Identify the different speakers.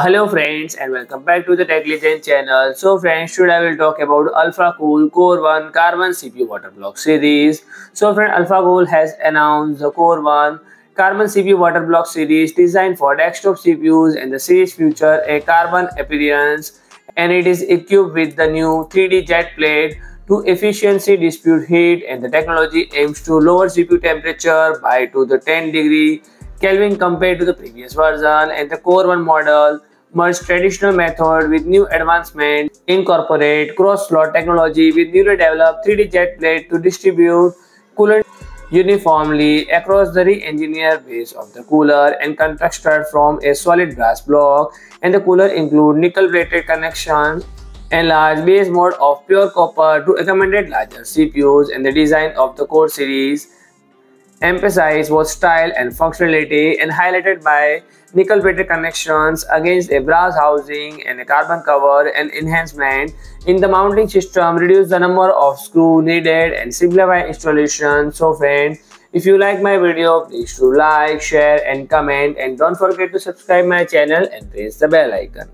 Speaker 1: Hello friends and welcome back to the TechLegend channel. So friends, today I will talk about AlphaCool Core 1 Carbon CPU water block series. So friend, AlphaCool has announced the Core 1 Carbon CPU water block series designed for desktop CPUs and the series feature a carbon appearance and it is equipped with the new 3D jet plate to efficiency dispute heat and the technology aims to lower CPU temperature by to the 10 degree Kelvin compared to the previous version and the Core 1 model merge traditional method with new advancement, incorporate cross-slot technology with newly developed 3D jet plate to distribute coolant uniformly across the re-engineered base of the cooler and constructed from a solid brass block. And the cooler include nickel-plated connections and large base mode of pure copper to accommodate larger CPUs and the design of the core series emphasized was style and functionality and highlighted by nickel-plated connections against a brass housing and a carbon cover and enhancement. In the mounting system reduce the number of screws needed and simplify installation. So friends if you like my video please do like share and comment. And don't forget to subscribe my channel and press the bell icon